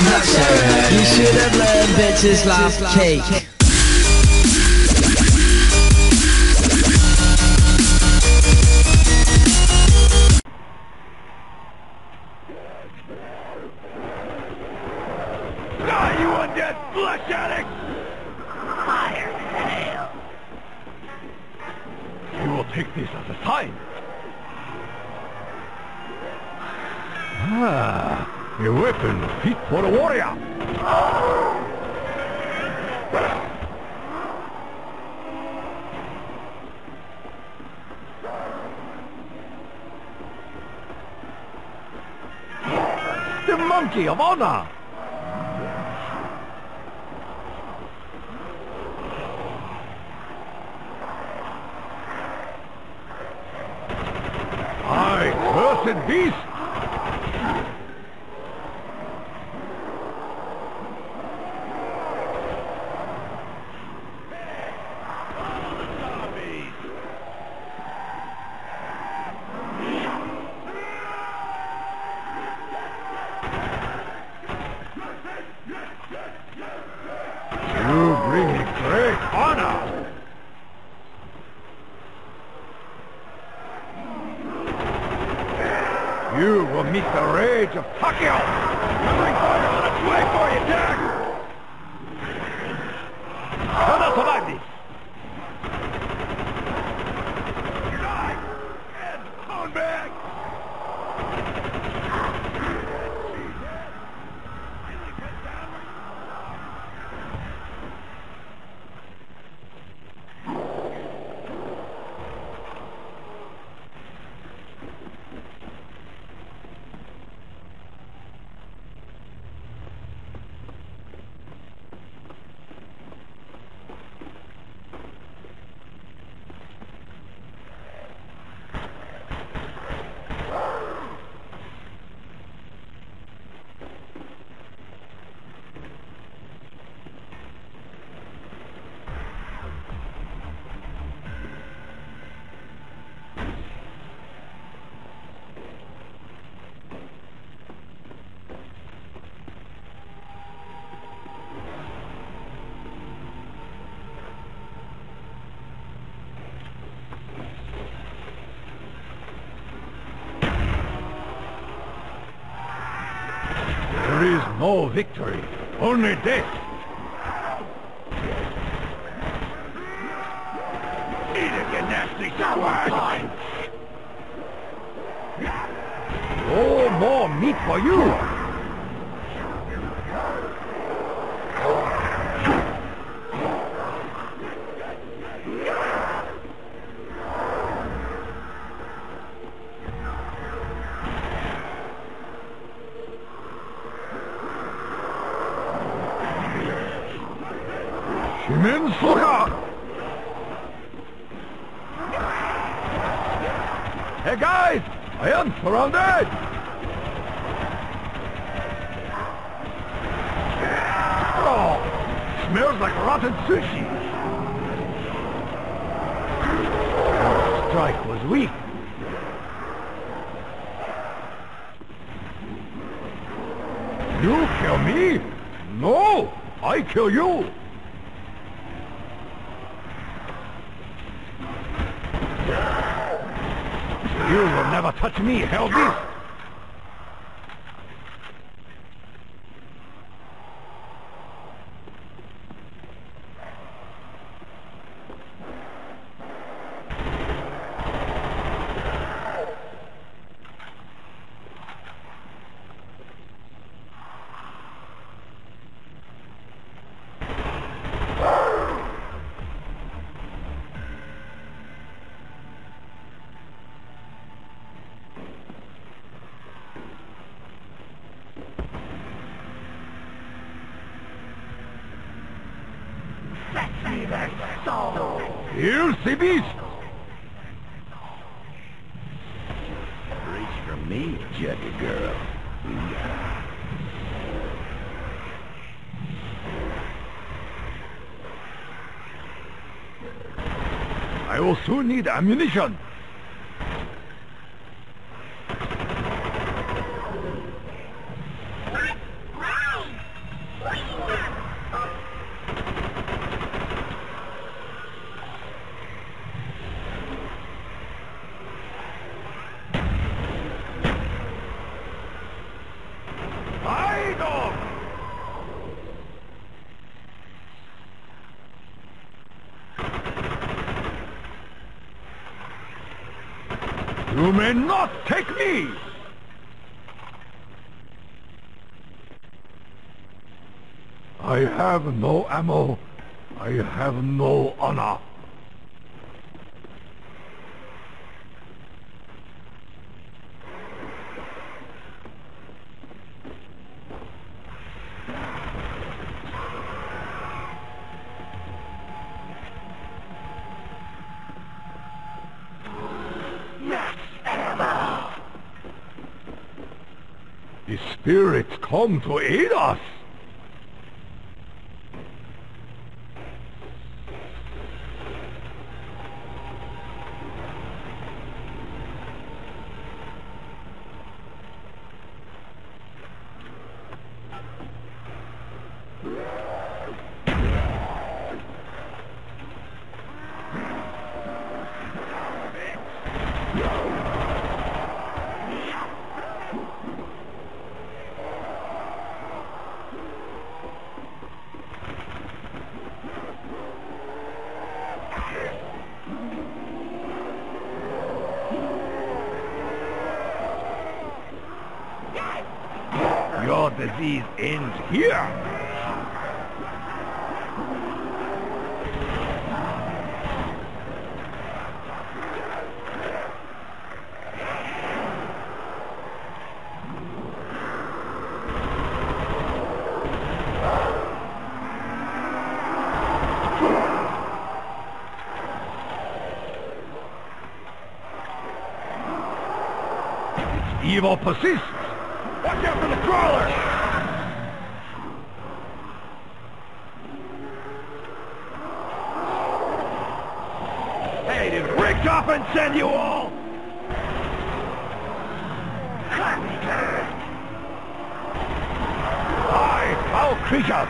I'm not sure. You should have learned bitches love cake. Will take this as a sign. Ah, a weapon fit for a warrior. The monkey of honor. I, cursed beast! No victory, only death. Eat it, you nasty swine! No more meat for you! Shimen Soka! Hey guys! I am surrounded! Oh! Smells like rotten sushi! Your strike was weak. You kill me? No! I kill you! You will never touch me, Hellbeast! Here's the beast! Reach for me, Juggy girl. Yeah. I will soon need ammunition. You may not take me! I have no ammo. I have no honor. The spirits come to aid us. Your disease ends here. Evil persists. Watch out for the did Richtofen send you all? Hi, foul creature!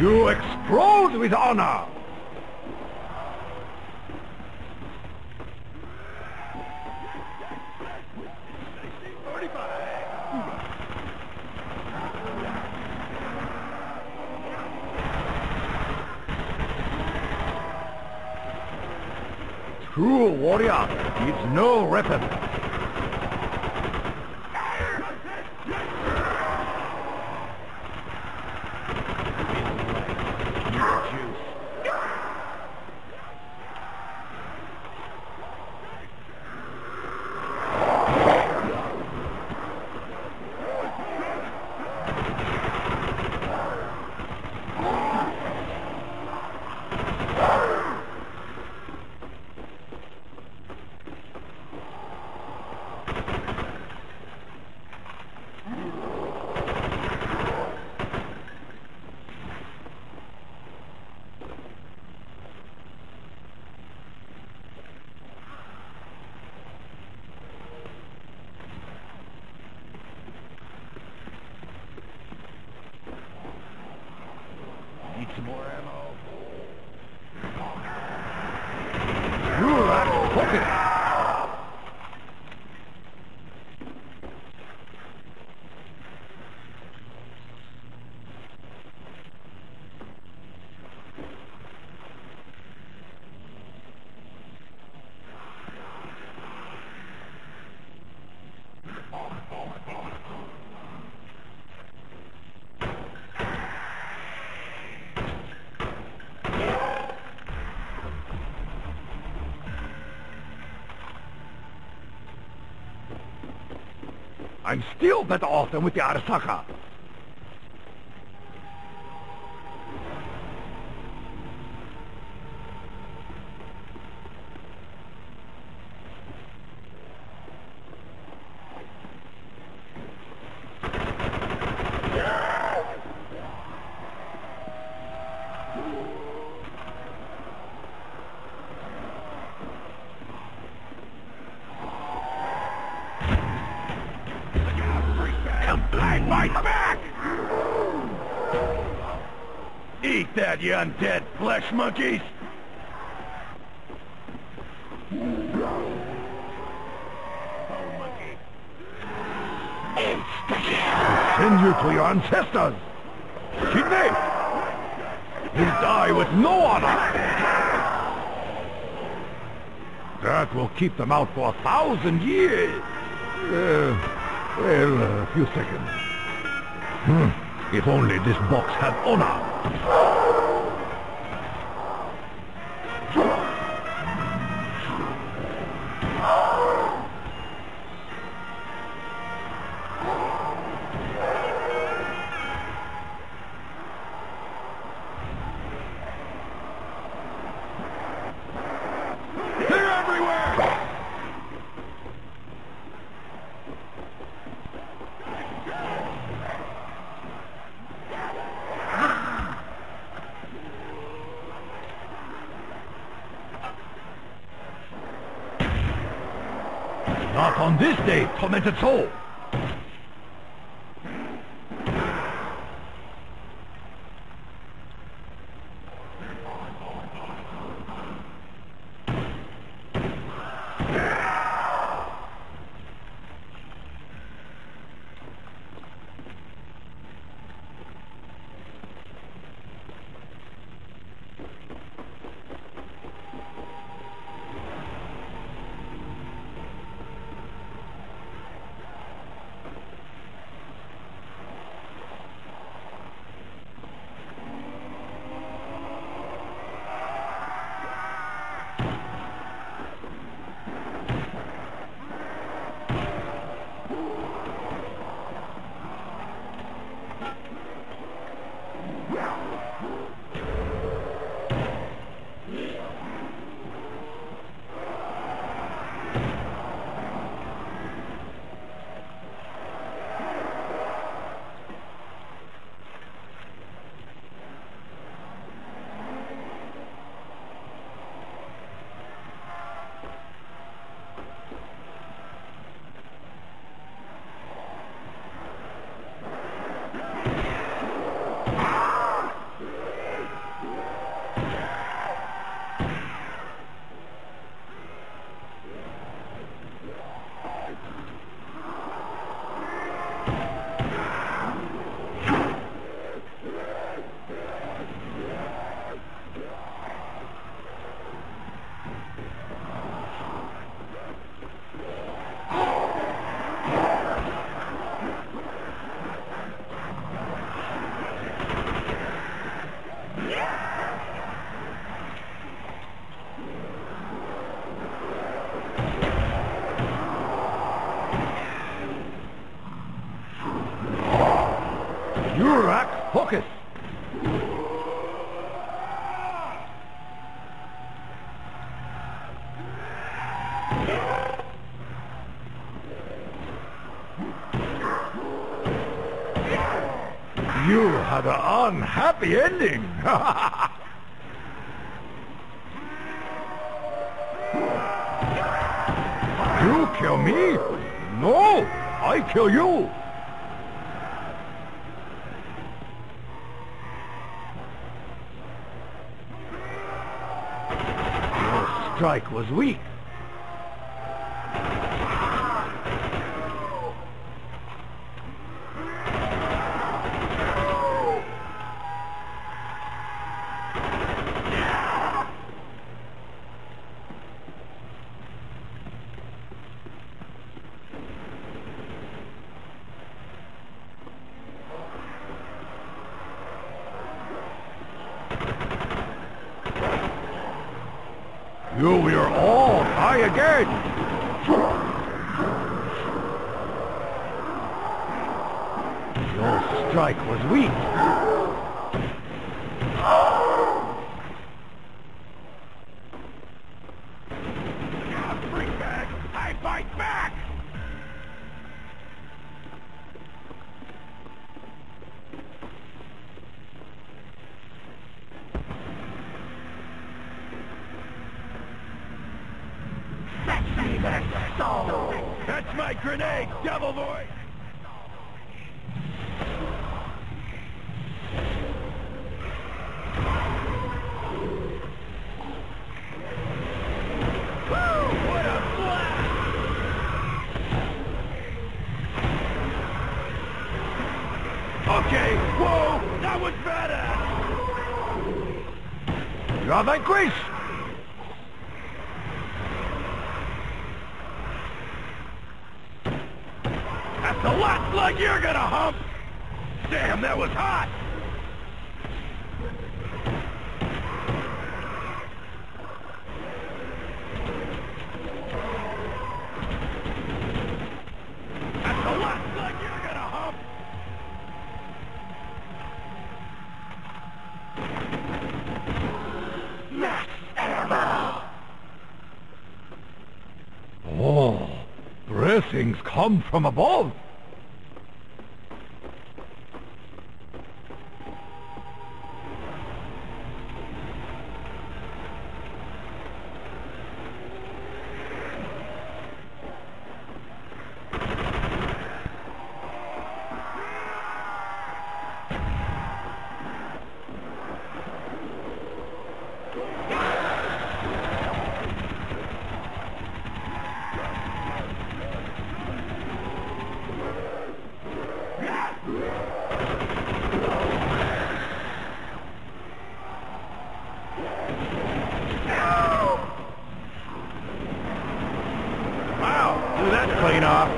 You explode with honor! True warrior needs no weapon. Need some more ammo? You lack focus. I'm still better off than with the Arasaka. undead flesh monkeys! Oh, monkey. Send you to your ancestors! Kidney. You'll die with no honor! That will keep them out for a thousand years! Uh, well, a few seconds. Hmm. If only this box had honor! Tormented soul! An unhappy ending! you kill me? No! I kill you! Your strike was weak. You will all die again! Your strike was weak. Bring back! I fight back! That's my grenade, Blast! Okay, whoa, that was badass! You are vanquished! That's the last leg you're gonna hump! Damn, that was hot! That's the last leg you're gonna hump! Max ammo. Oh, blessings come from above. Wow, do that clean off.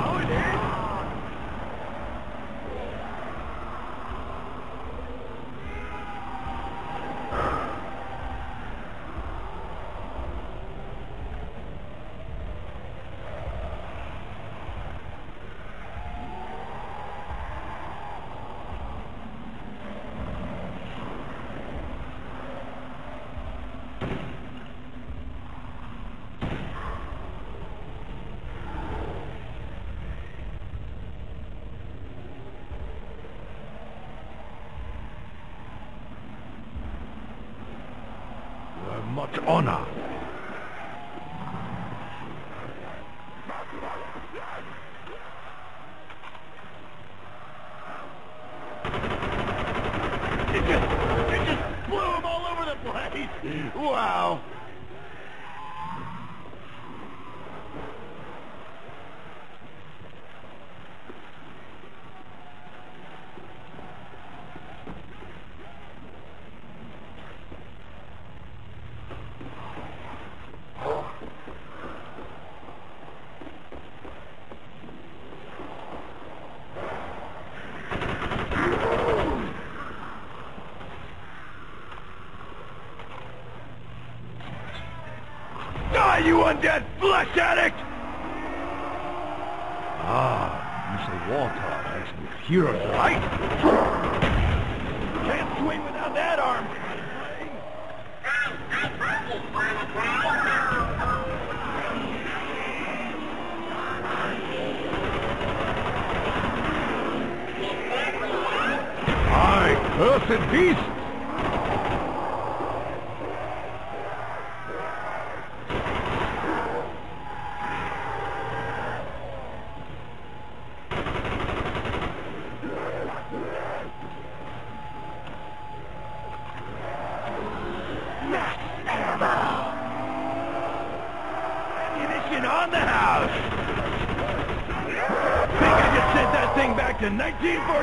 Isn't it is? You have much honor. It just, it just blew him all over the place. Wow. Undead flesh addict! Ah, you say water makes me furious, right? Can't swing without that arm. I cursed beast! Max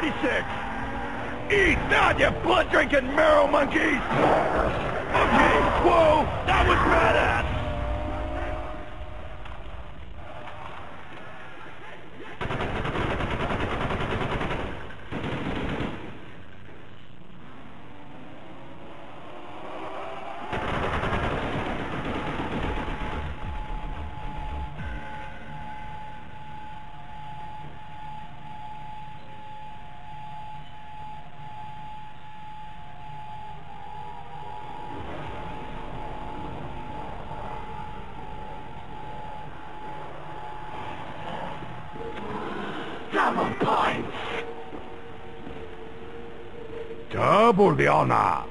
1946! Eat that, you blood-drinking marrow monkeys! Okay, whoa, that was badass! Double the honor!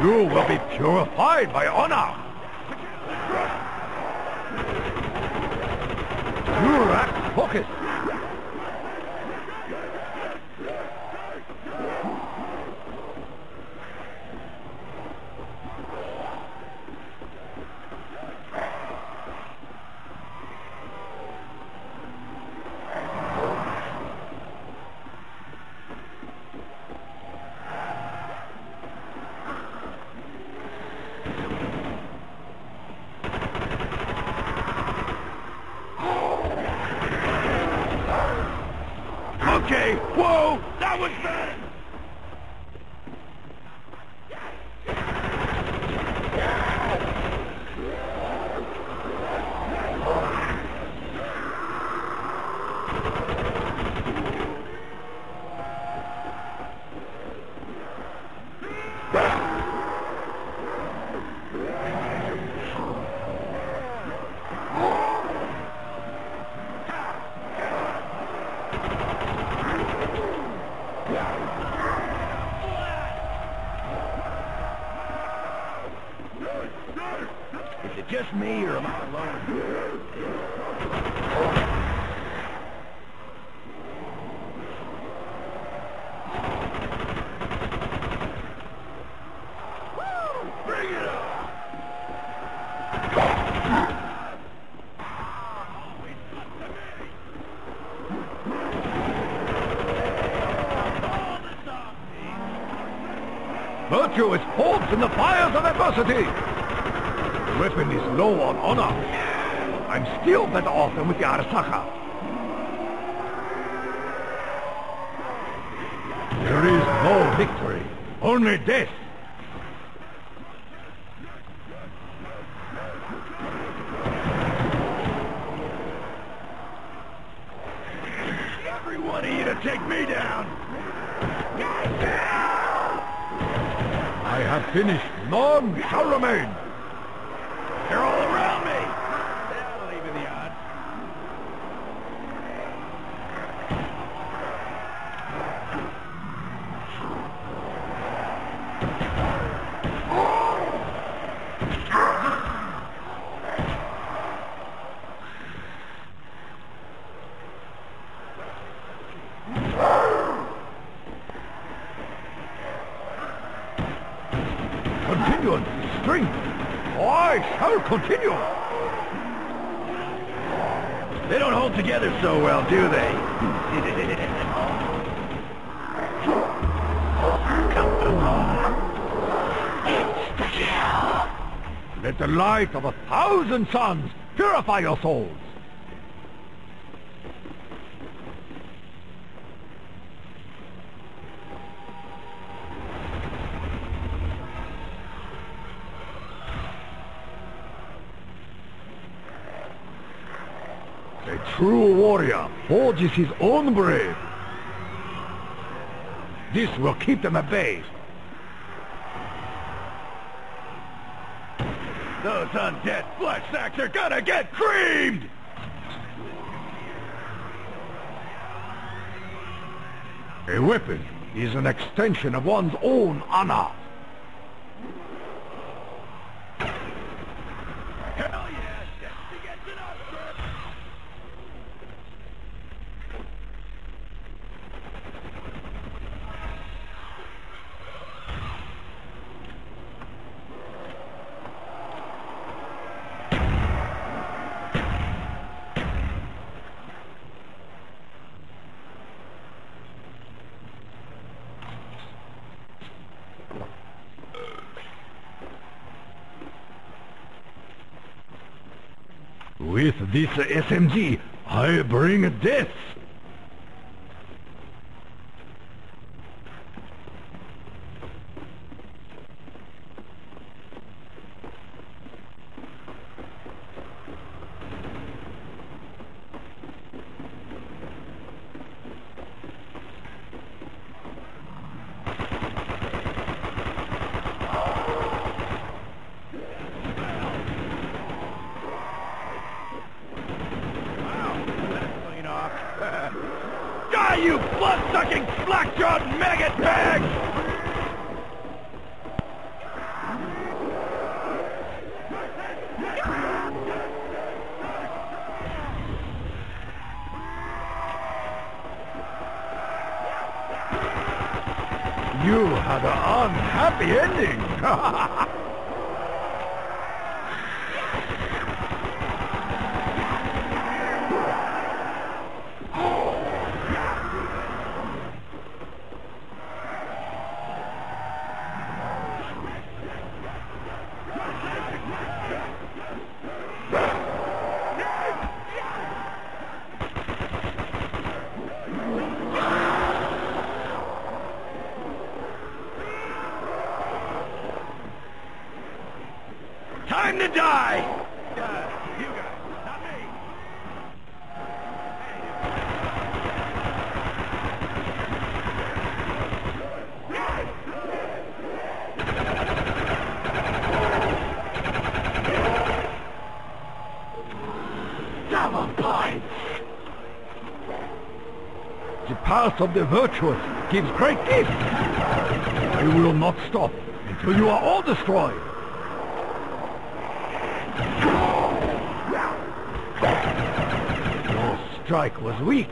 You will be purified by honor. Durak focus. Okay, whoa, that was bad. Is it just me or am I alone? Bring it on! Virtue is forged in the fires! The weapon is low on honor. I'm still better off than with the Arasaka. There is no victory, only death. Every one of you to take me down! I have finished. None shall remain. They're all around me. That'll even the odds. Continuance, strength. I shall continue. They don't hold together so well, do they? Come on. Let the light of a thousand suns purify your souls. A true warrior forges his own brave. This will keep them at bay. Those undead flesh sacks are gonna get creamed! A weapon is an extension of one's own honor. Hell yes! He gets it up, sir! This SMG, I bring death. Clean off. Die, you blood-sucking, maggot bag! You had an unhappy ending. Time to die! you guys, not me. Double points! The path of the virtuous gives great gifts. I will not stop until you are all destroyed. Your strike was weak.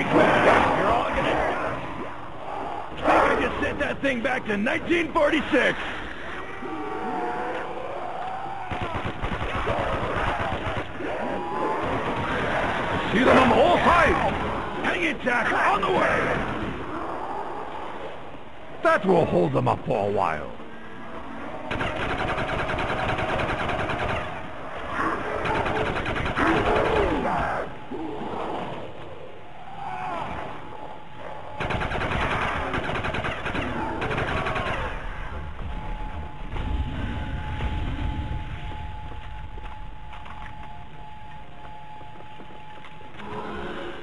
You're all gonna die! Think I just sent that thing back to 1946! See them on all sides. Hang it, Jack! On the way! That will hold them up for a while.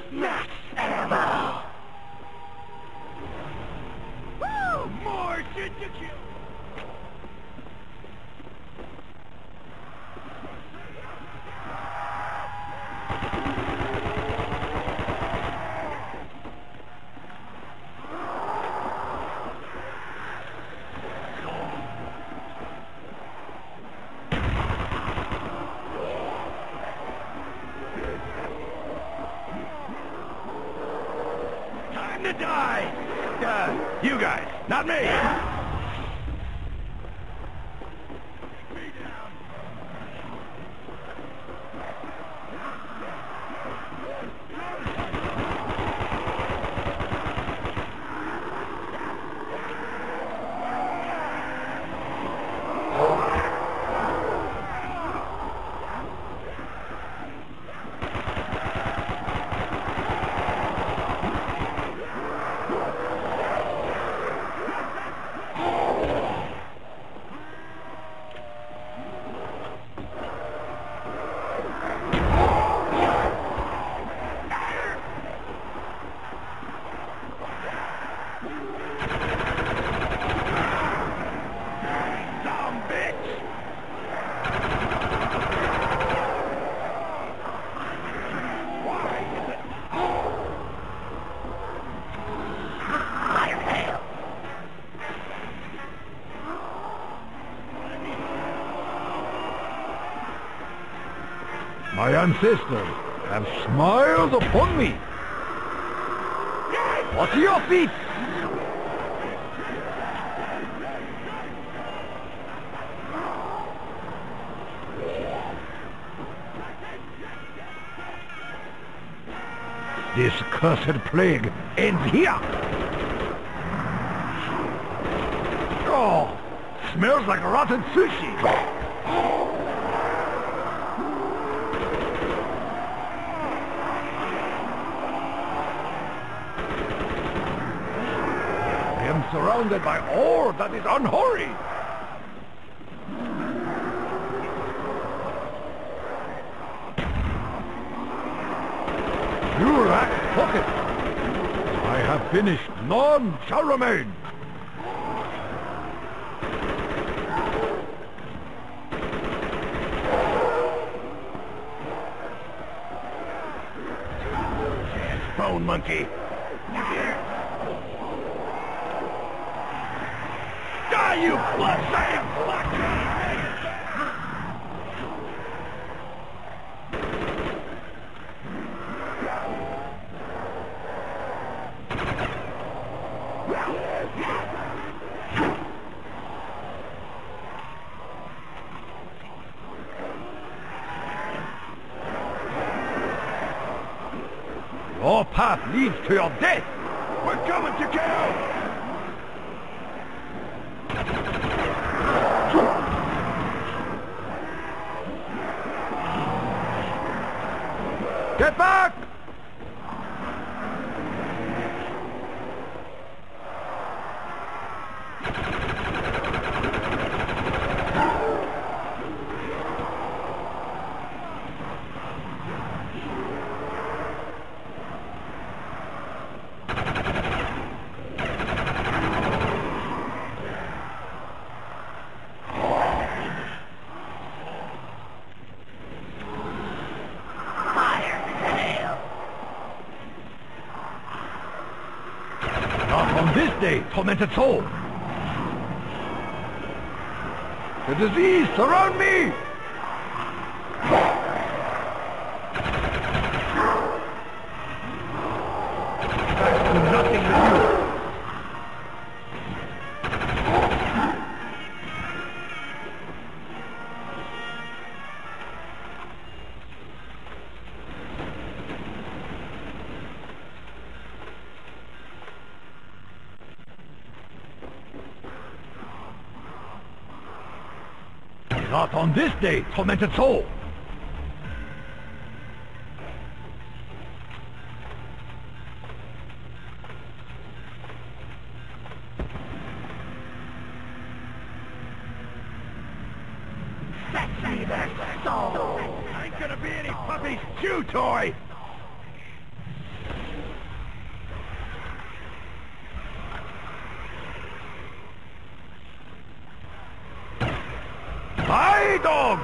Max ammo! Woo! More shit to kill! Time to die! Uh, you guys, not me down. Some bitch! Why is it... My ancestors have smiled upon me. What's your feet? This cursed plague ends here. Oh, smells like rotten sushi. surrounded by all that is unholy. You lack pocket. I have finished. None shall remain. Bone monkey. You blood-sucking Your path leads to your death. We're coming to kill! Get back! Not on this day, tormented soul. The disease surround me! On this day, tormented soul. Sexy this soul! Ain't gonna be any puppy's chew toy! Dog!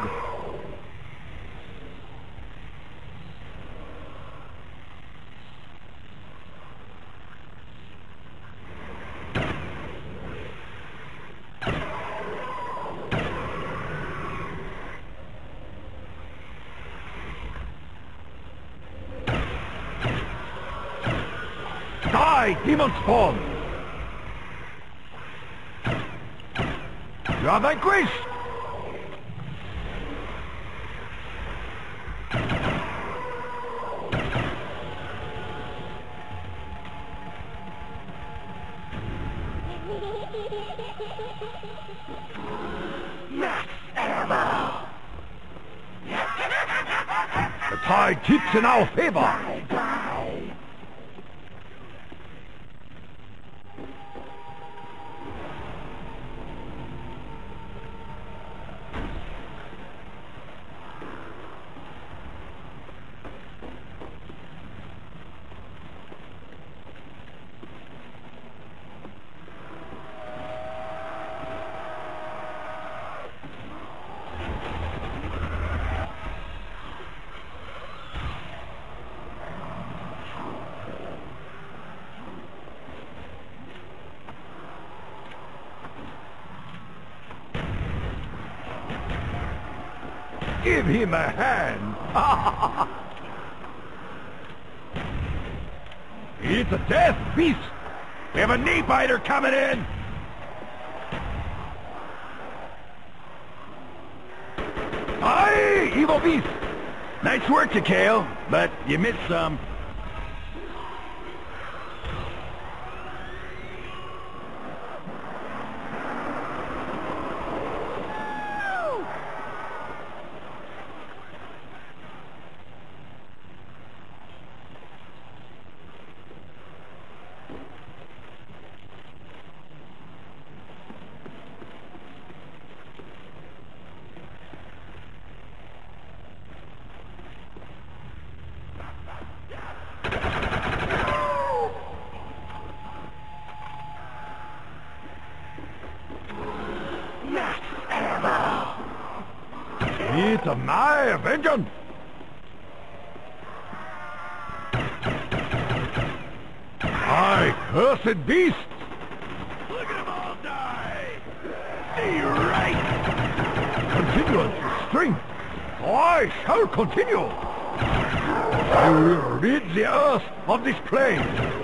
Demon spawn! You are vanquished! Max ammo! The tide tips in our favor! Bye! Give him a hand! it's a death beast! We have a knee biter coming in! Aye, evil beast! Nice work, Takeo, but you missed some. Max ammo! A my vengeance! My cursed beast! Look at them all die! Right! Continuous strength! I shall continue! I will rid the earth of this plague!